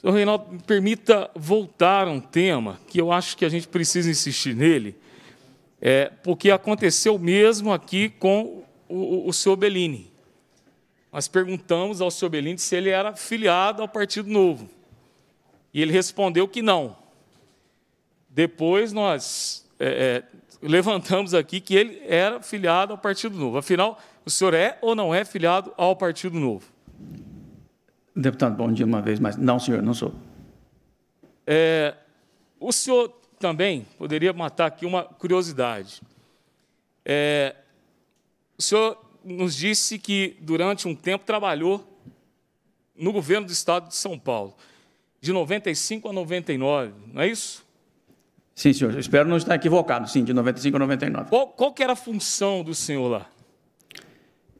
Senhor Reinaldo, me permita voltar a um tema que eu acho que a gente precisa insistir nele, é, porque aconteceu mesmo aqui com o, o senhor Bellini. Nós perguntamos ao senhor Bellini se ele era filiado ao Partido Novo. E ele respondeu que não. Depois nós é, é, levantamos aqui que ele era filiado ao Partido Novo. Afinal, o senhor é ou não é filiado ao Partido Novo? Deputado, bom dia uma vez mais. Não, senhor, não sou. É, o senhor também poderia matar aqui uma curiosidade. É, o senhor nos disse que durante um tempo trabalhou no governo do estado de São Paulo, de 95 a 99, não é isso? Sim, senhor. Eu espero não estar equivocado, sim, de 95 a 99. Qual, qual que era a função do senhor lá?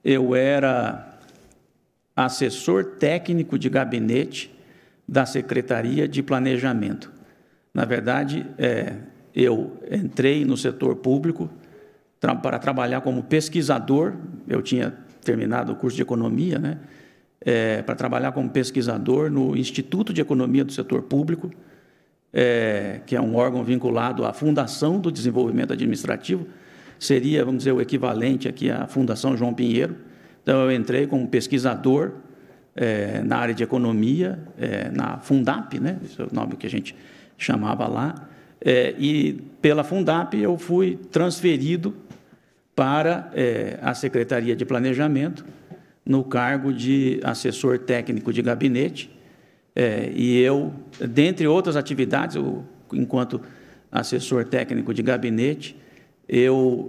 Eu era assessor técnico de gabinete da Secretaria de Planejamento. Na verdade, é, eu entrei no setor público tra para trabalhar como pesquisador. Eu tinha terminado o curso de economia, né? É, para trabalhar como pesquisador no Instituto de Economia do Setor Público, é, que é um órgão vinculado à Fundação do Desenvolvimento Administrativo, seria, vamos dizer, o equivalente aqui à Fundação João Pinheiro. Então, eu entrei como pesquisador é, na área de economia, é, na Fundap, né? esse é o nome que a gente chamava lá, é, e pela Fundap eu fui transferido para a Secretaria de Planejamento, no cargo de assessor técnico de gabinete, e eu, dentre outras atividades, eu, enquanto assessor técnico de gabinete, eu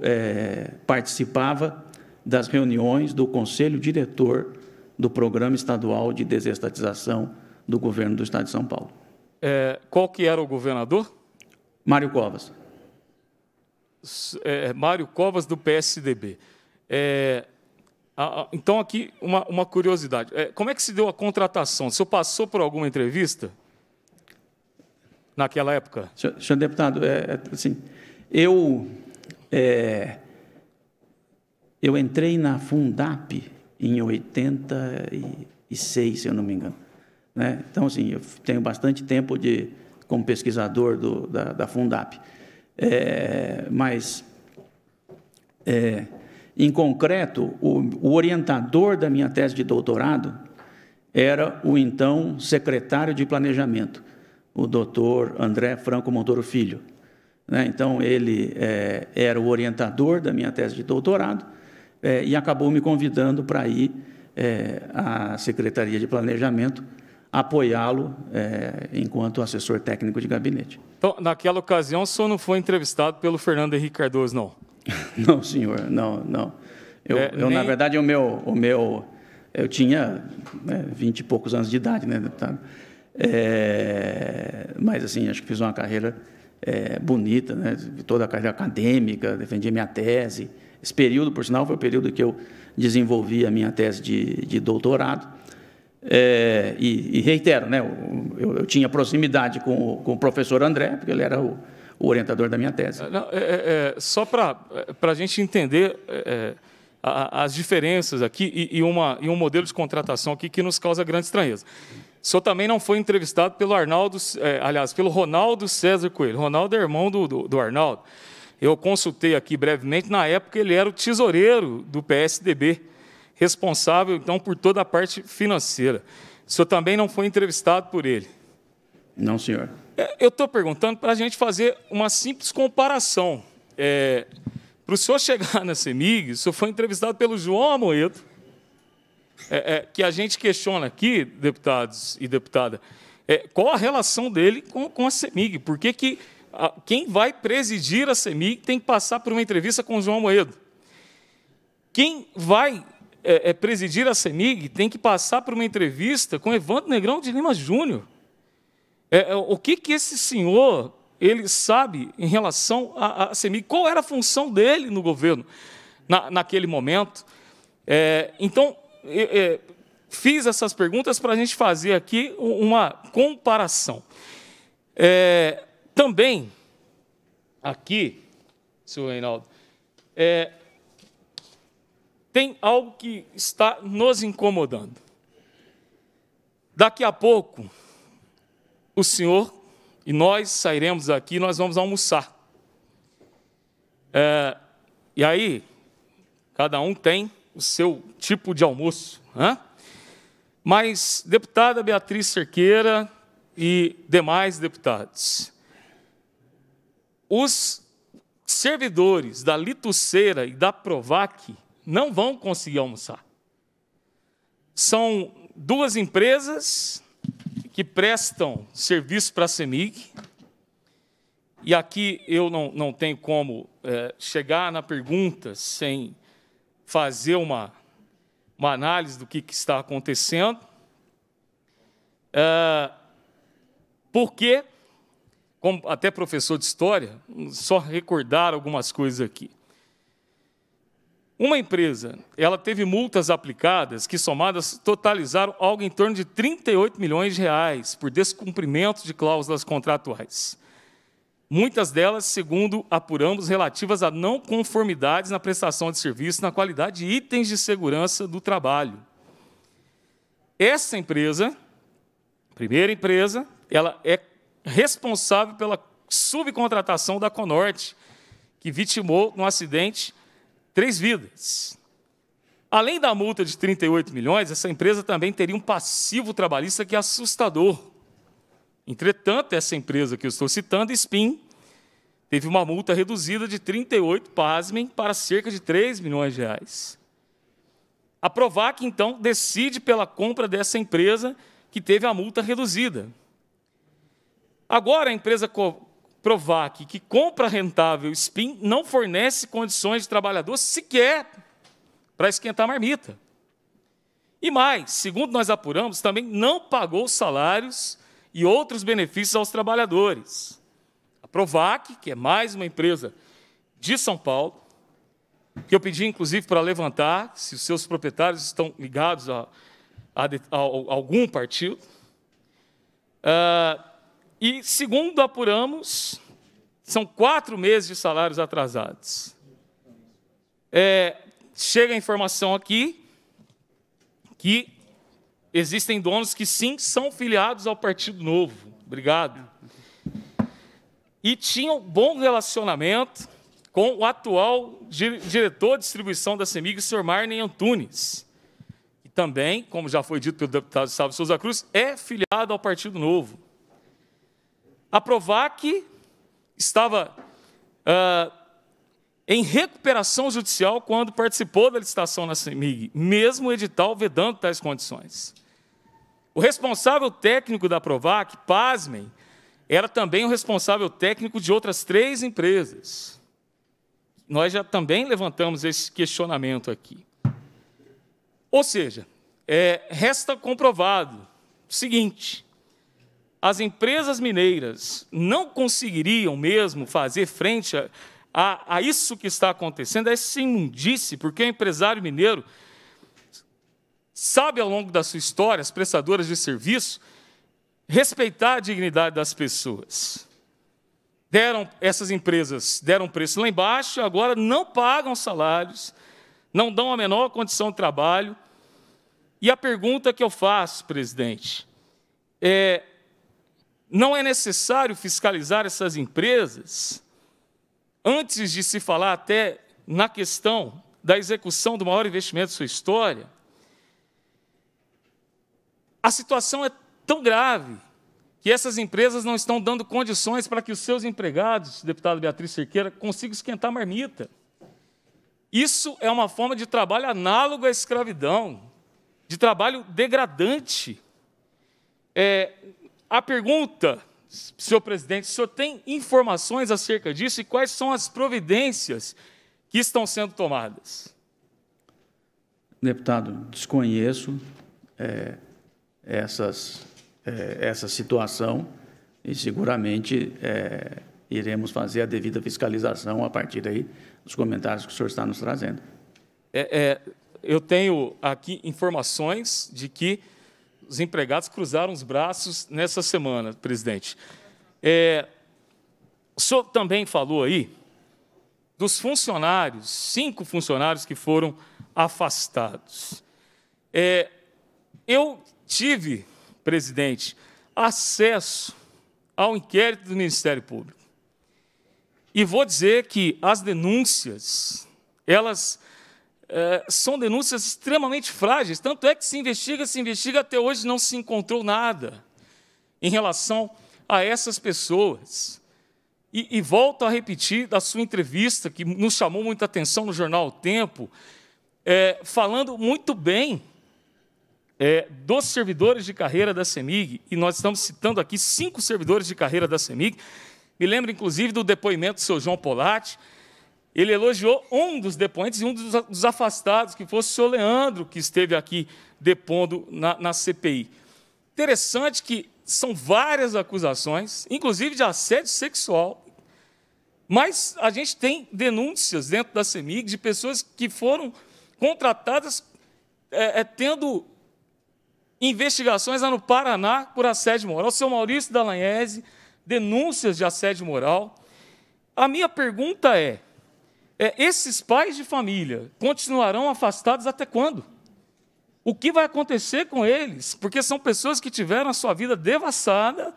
participava das reuniões do Conselho Diretor do Programa Estadual de Desestatização do Governo do Estado de São Paulo. É, qual que era o governador? Mário Covas. É, Mário Covas, do PSDB. É, a, a, então, aqui, uma, uma curiosidade. É, como é que se deu a contratação? O senhor passou por alguma entrevista? Naquela época? Senhor, senhor deputado, é, é assim, eu é, eu entrei na Fundap em 86, se eu não me engano. Né? Então, assim, eu tenho bastante tempo de, como pesquisador do, da, da Fundap. É, mas, é, em concreto, o, o orientador da minha tese de doutorado era o então secretário de Planejamento, o doutor André Franco Montoro Filho. Né? Então, ele é, era o orientador da minha tese de doutorado é, e acabou me convidando para ir é, à Secretaria de Planejamento apoiá-lo é, enquanto assessor técnico de gabinete. Então, naquela ocasião, o senhor não foi entrevistado pelo Fernando Henrique Cardoso, não? não, senhor, não, não. Eu, é, eu nem... na verdade, o meu, o meu, eu tinha né, vinte né, e poucos anos de idade, né, deputado? É, mas, assim, acho que fiz uma carreira é, bonita, né, toda a carreira acadêmica, defendi minha tese, esse período, por sinal, foi o período que eu desenvolvi a minha tese de, de doutorado. É, e, e, reitero, né, eu, eu, tinha proximidade com, com o professor André, porque ele era o, o orientador da minha tese. Não, é, é, é só para a gente entender é, a, as diferenças aqui e, e, uma, e um modelo de contratação aqui que nos causa grande estranheza. O senhor também não foi entrevistado pelo Arnaldo, é, aliás, pelo Ronaldo César Coelho. Ronaldo é irmão do, do, do Arnaldo. Eu consultei aqui brevemente, na época ele era o tesoureiro do PSDB, responsável então por toda a parte financeira. O senhor também não foi entrevistado por ele? Não, senhor. É, eu estou perguntando para a gente fazer uma simples comparação. É, para o senhor chegar na CEMIG, o senhor foi entrevistado pelo João Amoedo, é, é, que a gente questiona aqui, deputados e deputada, é, qual a relação dele com, com a CEMIG? Por que, que quem vai presidir a CEMIG tem que passar por uma entrevista com o João Moedo. Quem vai é, é, presidir a CEMIG tem que passar por uma entrevista com Evandro Negrão de Lima Júnior. É, é, o que, que esse senhor ele sabe em relação à, à CEMIG? Qual era a função dele no governo na, naquele momento? É, então, fiz essas perguntas para a gente fazer aqui uma comparação. É, também, aqui, senhor Reinaldo, é, tem algo que está nos incomodando. Daqui a pouco, o senhor e nós sairemos daqui, nós vamos almoçar. É, e aí, cada um tem o seu tipo de almoço. Né? Mas, deputada Beatriz Cerqueira e demais deputados, os servidores da Lituceira e da Provac não vão conseguir almoçar. São duas empresas que prestam serviço para a CEMIG. E aqui eu não, não tenho como é, chegar na pergunta sem fazer uma, uma análise do que, que está acontecendo. É, porque, como até professor de história, só recordar algumas coisas aqui. Uma empresa, ela teve multas aplicadas que somadas totalizaram algo em torno de 38 milhões de reais por descumprimento de cláusulas contratuais. Muitas delas, segundo apuramos, relativas a não conformidades na prestação de serviço, na qualidade de itens de segurança do trabalho. Essa empresa, primeira empresa, ela é responsável pela subcontratação da Conorte, que vitimou no acidente três vidas. Além da multa de 38 milhões, essa empresa também teria um passivo trabalhista que é assustador. Entretanto, essa empresa que eu estou citando, Spin, teve uma multa reduzida de 38, pasmem, para cerca de 3 milhões de reais. A Provac, então, decide pela compra dessa empresa que teve a multa reduzida. Agora, a empresa Provac, que compra rentável SPIN, não fornece condições de trabalhador sequer para esquentar a marmita. E mais, segundo nós apuramos, também não pagou salários e outros benefícios aos trabalhadores. A Provac, que é mais uma empresa de São Paulo, que eu pedi inclusive para levantar se os seus proprietários estão ligados a, a, a, algum partido. Uh, e, segundo apuramos, são quatro meses de salários atrasados. É, chega a informação aqui que existem donos que sim são filiados ao Partido Novo. Obrigado. E tinham bom relacionamento com o atual diretor de distribuição da CEMIG, o senhor Marney Antunes. E também, como já foi dito pelo deputado Sábio Souza Cruz, é filiado ao Partido Novo. A Provac estava uh, em recuperação judicial quando participou da licitação na CEMIG, mesmo o edital vedando tais condições. O responsável técnico da Provac, pasmem, era também o responsável técnico de outras três empresas. Nós já também levantamos esse questionamento aqui. Ou seja, é, resta comprovado o seguinte: as empresas mineiras não conseguiriam mesmo fazer frente a, a, a isso que está acontecendo, a essa imundície, porque o empresário mineiro sabe ao longo da sua história, as prestadoras de serviço, respeitar a dignidade das pessoas. Deram, essas empresas deram preço lá embaixo, agora não pagam salários, não dão a menor condição de trabalho. E a pergunta que eu faço, presidente, é: não é necessário fiscalizar essas empresas antes de se falar até na questão da execução do maior investimento de sua história? A situação é tão grave que essas empresas não estão dando condições para que os seus empregados, deputado Beatriz Cerqueira, consigam esquentar a marmita. Isso é uma forma de trabalho análogo à escravidão, de trabalho degradante. É, a pergunta, senhor presidente, o senhor tem informações acerca disso e quais são as providências que estão sendo tomadas? Deputado, desconheço é, essas, é, essa situação e seguramente é, iremos fazer a devida fiscalização a partir aí dos comentários que o senhor está nos trazendo. É, é, eu tenho aqui informações de que os empregados cruzaram os braços nessa semana, presidente. É, o senhor também falou aí dos funcionários, cinco funcionários que foram afastados. É, eu tive, presidente, acesso ao inquérito do Ministério Público. E vou dizer que as denúncias, elas é, são denúncias extremamente frágeis, tanto é que se investiga, se investiga, até hoje não se encontrou nada em relação a essas pessoas. E, e volto a repetir da sua entrevista, que nos chamou muita atenção no jornal O Tempo, é, falando muito bem é, dos servidores de carreira da CEMIG, e nós estamos citando aqui cinco servidores de carreira da CEMIG, me lembro inclusive do depoimento do seu João Polatti, ele elogiou um dos depoentes e um dos afastados, que fosse o senhor Leandro, que esteve aqui depondo na, na CPI. Interessante que são várias acusações, inclusive de assédio sexual, mas a gente tem denúncias dentro da CEMIG de pessoas que foram contratadas é, é, tendo investigações lá no Paraná por assédio moral. O seu Maurício Dallagnese, denúncias de assédio moral. A minha pergunta é, é: esses pais de família continuarão afastados até quando? O que vai acontecer com eles? Porque são pessoas que tiveram a sua vida devassada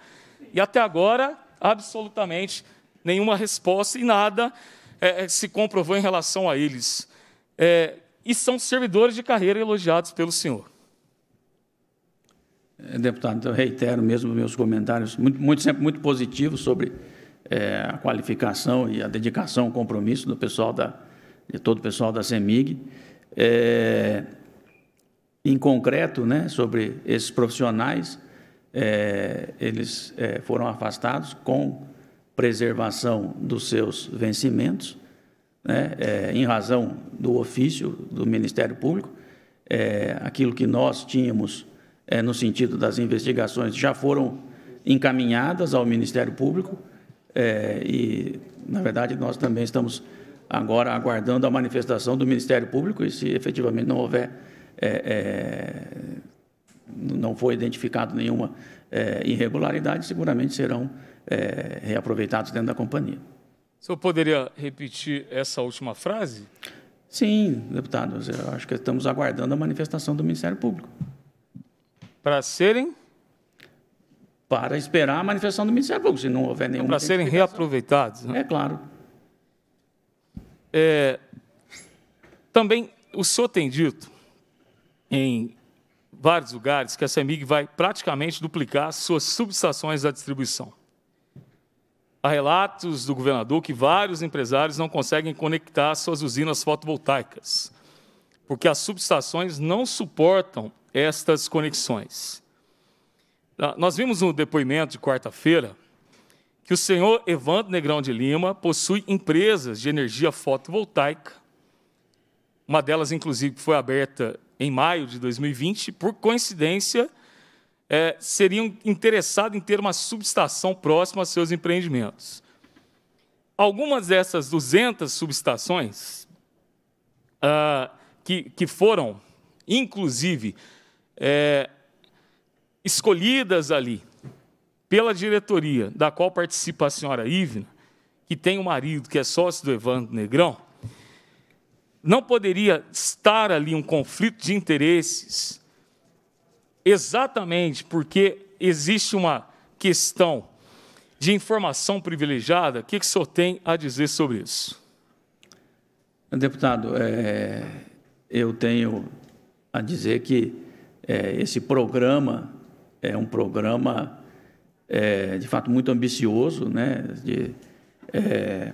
e até agora absolutamente nenhuma resposta e nada é, é se comprovou em relação a eles. É, e são servidores de carreira elogiados pelo senhor. É, deputado, eu reitero mesmo meus comentários, muito, muito sempre muito positivos sobre é, a qualificação e a dedicação, o compromisso do pessoal da, de todo o pessoal da CEMIG. É, em concreto, né, sobre esses profissionais, é, eles é, foram afastados com preservação dos seus vencimentos, né, é, em razão do ofício do Ministério Público. É, aquilo que nós tínhamos no sentido das investigações já foram encaminhadas ao Ministério Público é, e, na verdade, nós também estamos agora aguardando a manifestação do Ministério Público e, se efetivamente não houver, é, é, não foi identificado nenhuma é, irregularidade, seguramente serão é, reaproveitados dentro da companhia. O senhor poderia repetir essa última frase? Sim, deputado. Eu acho que estamos aguardando a manifestação do Ministério Público. Para serem? Para esperar a manifestação do Ministério Público, se não houver nenhuma. Para serem reaproveitados? Né? É claro. É, também o senhor tem dito em vários lugares que a CEMIG vai praticamente duplicar suas subestações da distribuição. Há relatos do governador que vários empresários não conseguem conectar suas usinas fotovoltaicas, porque as subestações não suportam estas conexões. Ah, nós vimos no depoimento de quarta-feira que o senhor Evandro Negrão de Lima possui empresas de energia fotovoltaica, uma delas, inclusive, foi aberta em maio de 2020, por coincidência, é, seriam interessados em ter uma subestação próxima a seus empreendimentos. Algumas dessas 200 subestações, ah, que, que foram, inclusive, é, escolhidas ali pela diretoria, da qual participa a senhora Ivna, que tem um marido que é sócio do Evandro Negrão, não poderia estar ali um conflito de interesses exatamente porque existe uma questão de informação privilegiada. O que, que o senhor tem a dizer sobre isso? Deputado, é, eu tenho a dizer que é, esse programa é um programa, é, de fato, muito ambicioso, né? De, é,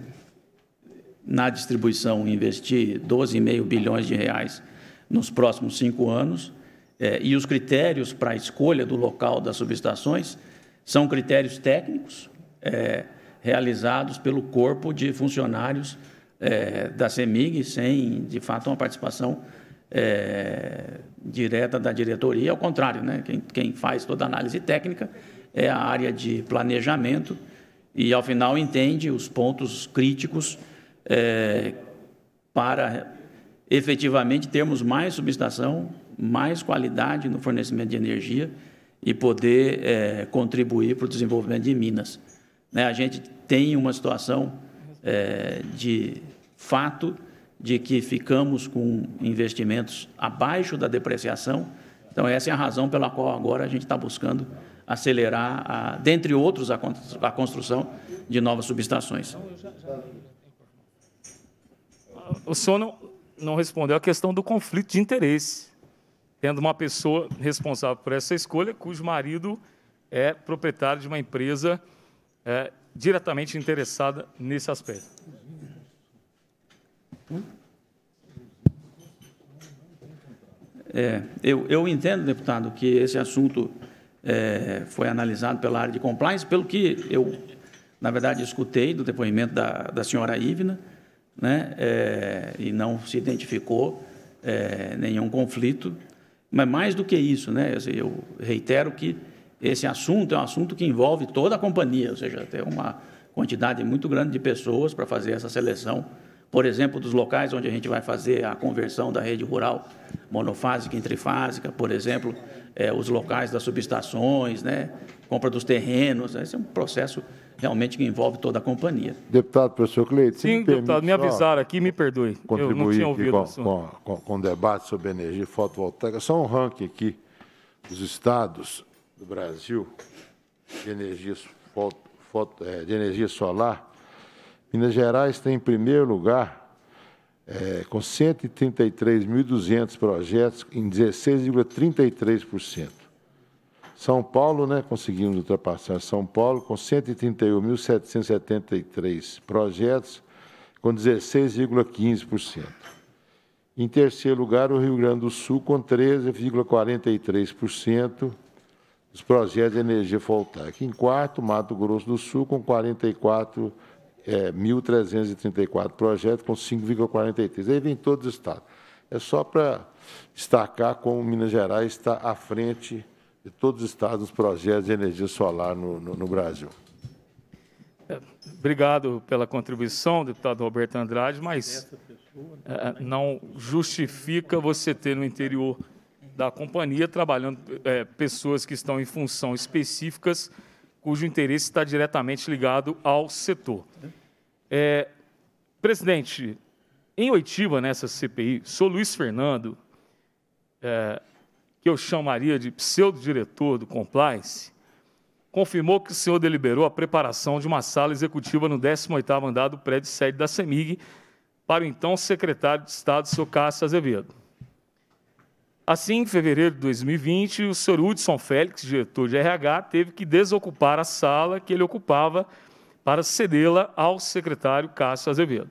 na distribuição, investir 12,5 bilhões de reais nos próximos cinco anos é, e os critérios para a escolha do local das subestações são critérios técnicos é, realizados pelo corpo de funcionários é, da CEMIG, sem, de fato, uma participação é, direta da diretoria. Ao contrário, né? quem, quem faz toda a análise técnica é a área de planejamento e, ao final, entende os pontos críticos é, para efetivamente termos mais subestação, mais qualidade no fornecimento de energia e poder é, contribuir para o desenvolvimento de Minas. Né, a gente tem uma situação é, de fato de que ficamos com investimentos abaixo da depreciação. Então, essa é a razão pela qual agora a gente está buscando acelerar, a, dentre outros, a, construção de novas subestações. O senhor não, não respondeu a questão do conflito de interesse, tendo uma pessoa responsável por essa escolha, cujo marido é proprietário de uma empresa é, diretamente interessada nesse aspecto. É, eu, eu, entendo, deputado, que esse assunto é, foi analisado pela área de compliance, pelo que eu, na verdade, escutei do depoimento da, da senhora Ivna, né, é, e não se identificou é, nenhum conflito. Mas mais do que isso, né, eu reitero que esse assunto é um assunto que envolve toda a companhia, ou seja, tem uma quantidade muito grande de pessoas para fazer essa seleção. Por exemplo, dos locais onde a gente vai fazer a conversão da rede rural monofásica e trifásica, por exemplo, é, os locais das subestações, né, compra dos terrenos. Esse é um processo realmente que envolve toda a companhia. Deputado, professor Cleide, Sim, me deputado, me avisaram aqui, me perdoe. Contribuir Eu não tinha ouvido com, com, com, com o debate sobre energia fotovoltaica. Só um ranking aqui dos estados do Brasil de energia, foto, foto, é, de energia solar. Minas Gerais tem em primeiro lugar, é, com 133.200 projetos em 16,33%. São Paulo, né, conseguimos ultrapassar São Paulo com 131.773 projetos, com 16,15%. Em terceiro lugar, o Rio Grande do Sul, com 13,43% dos projetos de energia voltaica. Em quarto, Mato Grosso do Sul, com 44 é, 1.334 projetos, com 5,43. Aí vem todos os estados. É só para destacar como Minas Gerais está à frente de todos os estados dos projetos de energia solar no, no, no Brasil. Obrigado pela contribuição, deputado Roberto Andrade, mas é, não justifica você ter no interior da companhia trabalhando é, pessoas que estão em função específicas cujo interesse está diretamente ligado ao setor. É, presidente, em oitiva nessa CPI, sou Luiz Fernando, é, que eu chamaria de pseudo-diretor do Compliance, confirmou que o senhor deliberou a preparação de uma sala executiva no 18º andar do prédio sede da CEMIG para o então secretário de Estado, senhor Cássio Azevedo. Assim, em fevereiro de 2020, o senhor Hudson Félix, diretor de RH, teve que desocupar a sala que ele ocupava para cedê-la ao secretário Cássio Azevedo.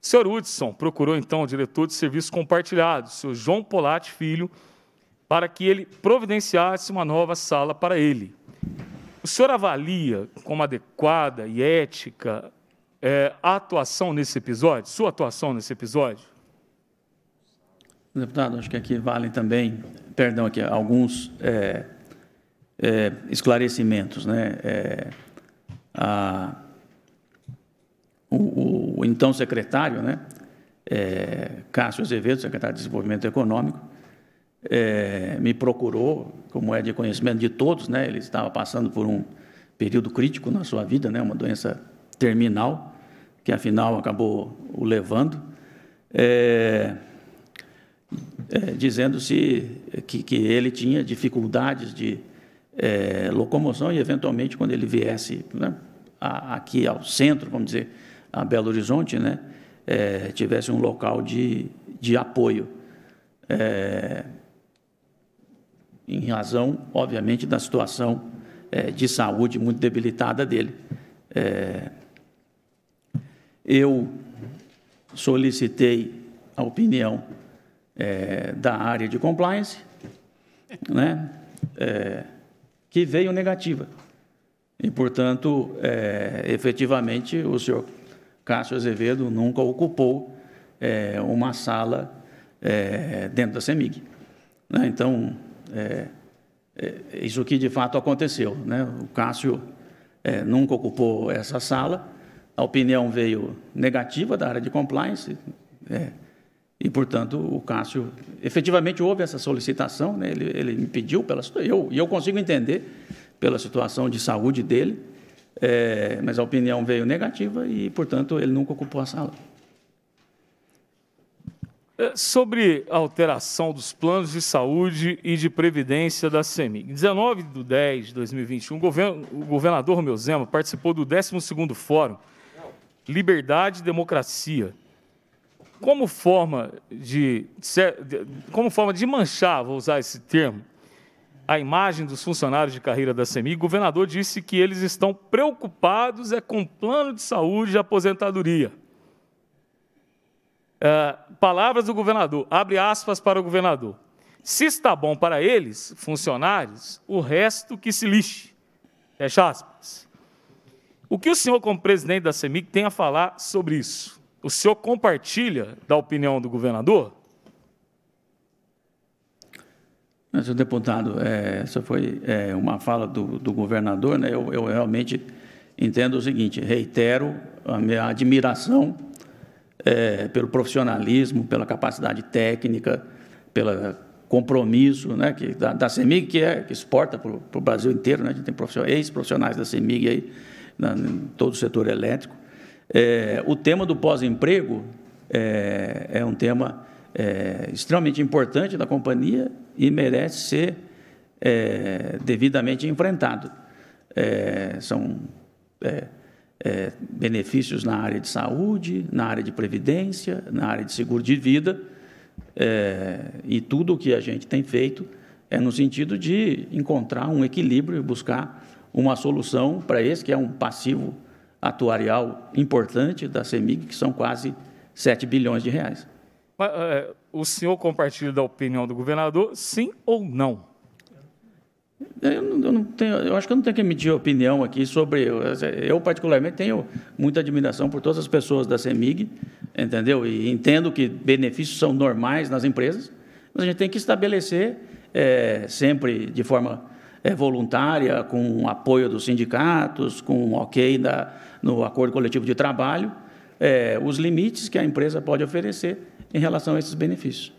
O senhor Hudson procurou, então, o diretor de serviços compartilhados, o senhor João Polatti Filho, para que ele providenciasse uma nova sala para ele. O senhor avalia como adequada e ética é, a atuação nesse episódio, sua atuação nesse episódio? Deputado, acho que aqui valem também, perdão, aqui alguns é, é, esclarecimentos, né? É, a, o, o, então secretário, né? É, Cássio Azevedo, secretário de Desenvolvimento Econômico, é, me procurou, como é de conhecimento de todos, né? Ele estava passando por um período crítico na sua vida, né? Uma doença terminal que afinal acabou o levando. É, é, dizendo-se que, que, ele tinha dificuldades de é, locomoção e, eventualmente, quando ele viesse né, a, aqui ao centro, vamos dizer, a Belo Horizonte, né, é, tivesse um local de, de apoio. É, em razão, obviamente, da situação é, de saúde muito debilitada dele. É, eu solicitei a opinião é, da área de compliance, né, é, que veio negativa. E, portanto, é, efetivamente, o senhor Cássio Azevedo nunca ocupou é, uma sala é, dentro da CEMIG. Né? Então, é, isso que de fato aconteceu. Né? O Cássio nunca ocupou essa sala, a opinião veio negativa da área de compliance. E, portanto, o Cássio, efetivamente houve essa solicitação, né? ele, ele me pediu, pela, eu, e eu consigo entender pela situação de saúde dele, é, mas a opinião veio negativa e, portanto, ele nunca ocupou a sala. É, sobre a alteração dos planos de saúde e de previdência da CEMIG. 19 de 10 de 2021, o, govern o governador Romeu Zema participou do 12º Fórum Liberdade e Democracia. Como forma de, como forma de manchar, vou usar esse termo, a imagem dos funcionários de carreira da CEMIG, o governador disse que eles estão preocupados é com o plano de saúde e aposentadoria. É, palavras do governador, abre aspas para o governador. Se está bom para eles, funcionários, o resto que se lixe. Fecha aspas. O que o senhor, como presidente da CEMIC, tem a falar sobre isso? O senhor compartilha da opinião do governador? Senhor deputado, é, essa foi é, uma fala do, do governador. Né? Eu, eu, realmente entendo o seguinte: reitero a minha admiração é, pelo profissionalismo, pela capacidade técnica, pelo compromisso né, que, da, da CEMIG, que, é, que exporta para o Brasil inteiro. Né? A gente tem ex-profissionais da CEMIG aí, na, em todo o setor elétrico. É, o tema do pós-emprego é, é, um tema é, extremamente importante da companhia e merece ser é, devidamente enfrentado. É, são é, benefícios na área de saúde, na área de previdência, na área de seguro de vida, e tudo o que a gente tem feito é no sentido de encontrar um equilíbrio e buscar uma solução para esse, que é um passivo atuarial importante da CEMIG, que são quase 7 bilhões de reais. Mas, é, o senhor compartilha da opinião do governador, sim ou não? Eu, não, eu, não tenho, eu acho que eu não tenho que emitir opinião aqui sobre. Eu, eu, particularmente, tenho muita admiração por todas as pessoas da CEMIG, entendeu? E entendo que benefícios são normais nas empresas, mas a gente tem que estabelecer, é, sempre de forma é, voluntária, com apoio dos sindicatos, com ok da, no acordo coletivo de trabalho, é, os limites que a empresa pode oferecer em relação a esses benefícios.